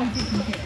Wow.